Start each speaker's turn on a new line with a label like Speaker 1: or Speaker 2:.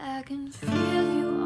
Speaker 1: I can feel you